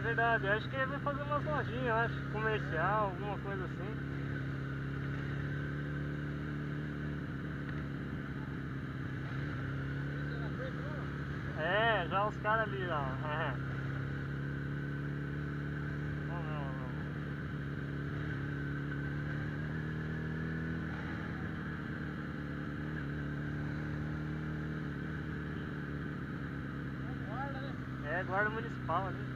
é verdade. Eu acho que ele vai fazer umas lojinhas, acho, comercial, alguma coisa assim. É, já os caras ali, ó. É. Ver, vamos ver. É, guarda municipal ali.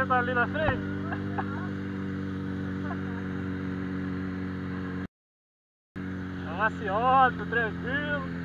Que tá ali na frente? É maciota, tranquilo.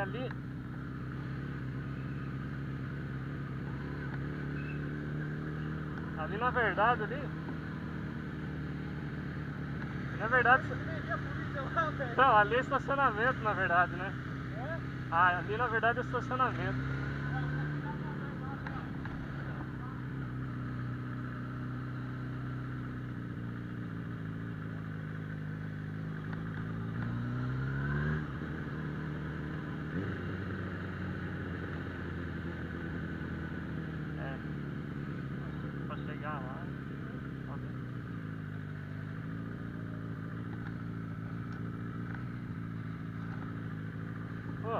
Ali. Ali na verdade ali. Na verdade. Não, ali é estacionamento na verdade, né? Ah, ali na verdade é estacionamento. É. Pra chegar lá. ó. Pô.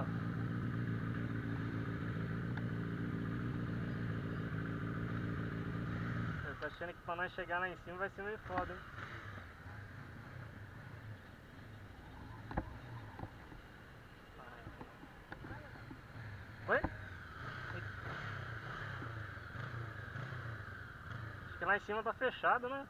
Eu tô achando que pra nós chegar lá em cima vai ser meio foda, hein? Oi? Acho que lá em cima tá fechado, né?